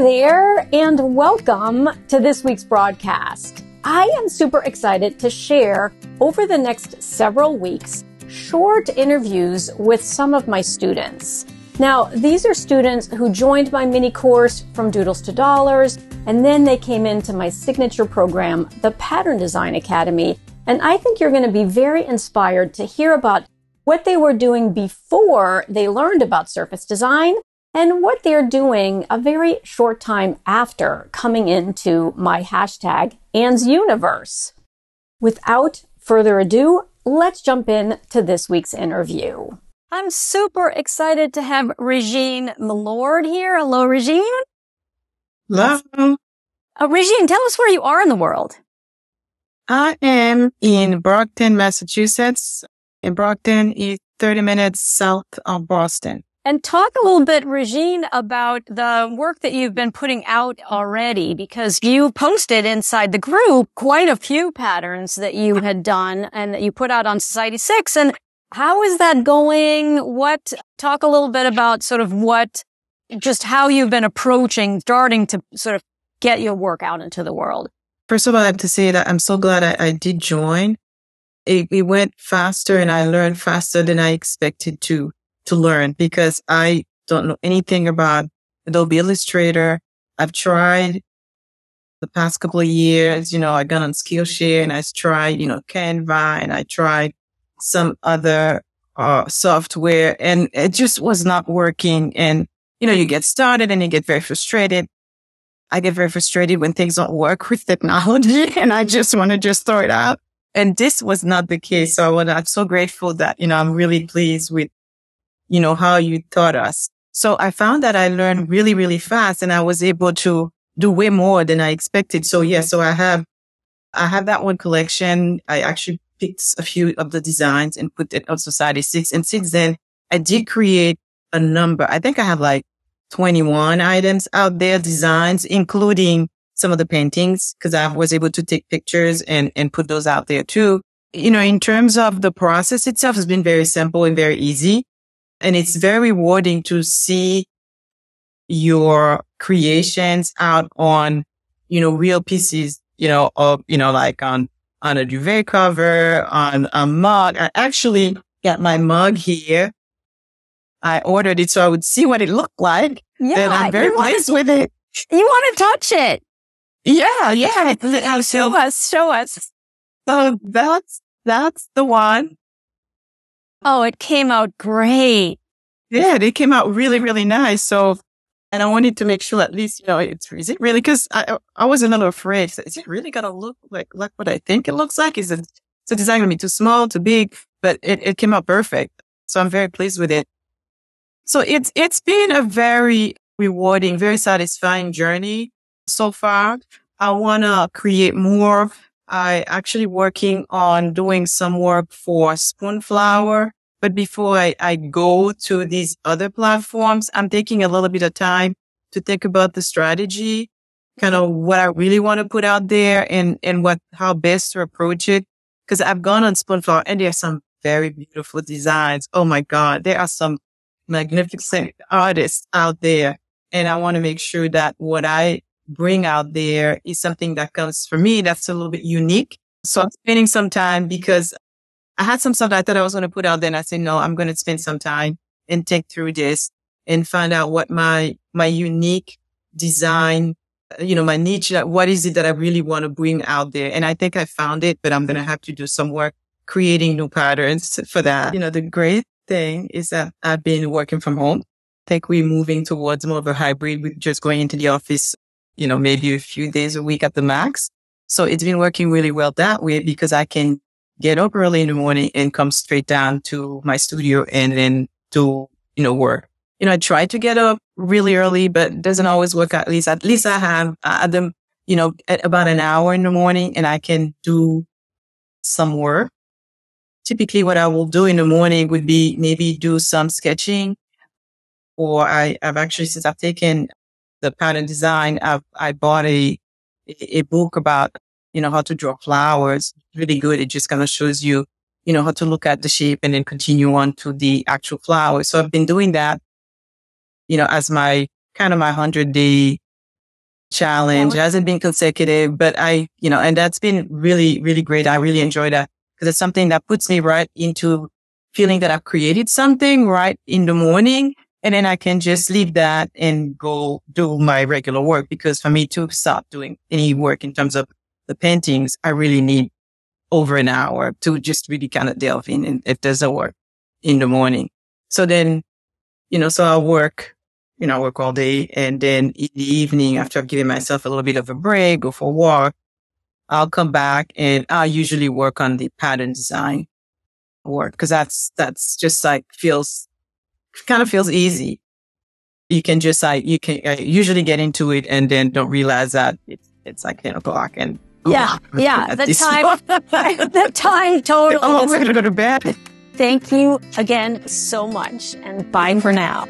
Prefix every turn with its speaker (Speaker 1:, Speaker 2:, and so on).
Speaker 1: there, and welcome to this week's broadcast. I am super excited to share over the next several weeks short interviews with some of my students. Now, these are students who joined my mini course from Doodles to Dollars, and then they came into my signature program, the Pattern Design Academy. And I think you're going to be very inspired to hear about what they were doing before they learned about surface design and what they're doing a very short time after coming into my hashtag Anne's Universe. Without further ado, let's jump in to this week's interview. I'm super excited to have Regine Milord here. Hello, Regine.
Speaker 2: Hello.
Speaker 1: Uh, Regine, tell us where you are in the world.
Speaker 2: I am in Brockton, Massachusetts. In Brockton is 30 minutes south of Boston.
Speaker 1: And talk a little bit, Regine, about the work that you've been putting out already, because you posted inside the group quite a few patterns that you had done and that you put out on Society 6. And how is that going? What, talk a little bit about sort of what, just how you've been approaching, starting to sort of get your work out into the world.
Speaker 2: First of all, I have to say that I'm so glad I, I did join. It, it went faster and I learned faster than I expected to to learn because I don't know anything about Adobe Illustrator. I've tried the past couple of years, you know, I got on Skillshare and I tried, you know, Canva and I tried some other uh, software and it just was not working. And, you know, you get started and you get very frustrated. I get very frustrated when things don't work with technology and I just want to just throw it out. And this was not the case. So I'm so grateful that, you know, I'm really pleased with you know, how you taught us. So I found that I learned really, really fast and I was able to do way more than I expected. So yeah, so I have, I have that one collection. I actually picked a few of the designs and put it on Society Six. And since then I did create a number. I think I have like 21 items out there, designs, including some of the paintings, because I was able to take pictures and, and put those out there too. You know, in terms of the process itself has been very simple and very easy. And it's very rewarding to see your creations out on, you know, real pieces, you know, of, you know, like on, on a duvet cover, on a mug. I actually got my mug here. I ordered it so I would see what it looked like. Yeah. And I'm very pleased with it.
Speaker 1: You want to touch it?
Speaker 2: Yeah. Yeah.
Speaker 1: Show us. Show us.
Speaker 2: So that's, that's the one.
Speaker 1: Oh, it came out great.
Speaker 2: Yeah, they came out really, really nice. So, and I wanted to make sure at least, you know, it's, is it really? Cause I, I was a little afraid. Is it really going to look like, like what I think it looks like? Is it, the design going to be too small, too big? But it, it came out perfect. So I'm very pleased with it. So it's, it's been a very rewarding, very satisfying journey so far. I want to create more I actually working on doing some work for Spoonflower. But before I, I go to these other platforms, I'm taking a little bit of time to think about the strategy, kind of what I really want to put out there and, and what, how best to approach it. Cause I've gone on Spoonflower and there are some very beautiful designs. Oh my God. There are some magnificent artists out there. And I want to make sure that what I bring out there is something that comes for me that's a little bit unique. So I'm spending some time because I had some stuff that I thought I was going to put out there and I said, no, I'm going to spend some time and think through this and find out what my, my unique design, you know, my niche, what is it that I really want to bring out there? And I think I found it, but I'm going to have to do some work creating new patterns for that. You know, the great thing is that I've been working from home. I think we're moving towards more of a hybrid with just going into the office you know, maybe a few days a week at the max. So it's been working really well that way because I can get up early in the morning and come straight down to my studio and then do, you know, work. You know, I try to get up really early, but doesn't always work. At least, at least I have at the, you know, at about an hour in the morning and I can do some work. Typically what I will do in the morning would be maybe do some sketching or I, I've actually, since I've taken the pattern design, I, I bought a, a book about, you know, how to draw flowers. Really good. It just kind of shows you, you know, how to look at the shape and then continue on to the actual flower. So I've been doing that, you know, as my kind of my hundred day challenge. It hasn't been consecutive, but I, you know, and that's been really, really great. I really enjoy that because it's something that puts me right into feeling that I've created something right in the morning. And then I can just leave that and go do my regular work because for me to start doing any work in terms of the paintings, I really need over an hour to just really kind of delve in and if there's a work in the morning. So then, you know, so I'll work you know, I work all day. And then in the evening, after I've given myself a little bit of a break, go for a walk, I'll come back and I usually work on the pattern design work because that's, that's just like feels, kind of feels easy. You can just like, you can uh, usually get into it and then don't realize that it's, it's like 10 o'clock and
Speaker 1: yeah, yeah. The time, the time totally.
Speaker 2: Oh, we're going to go to bed.
Speaker 1: Thank you again so much and bye for now.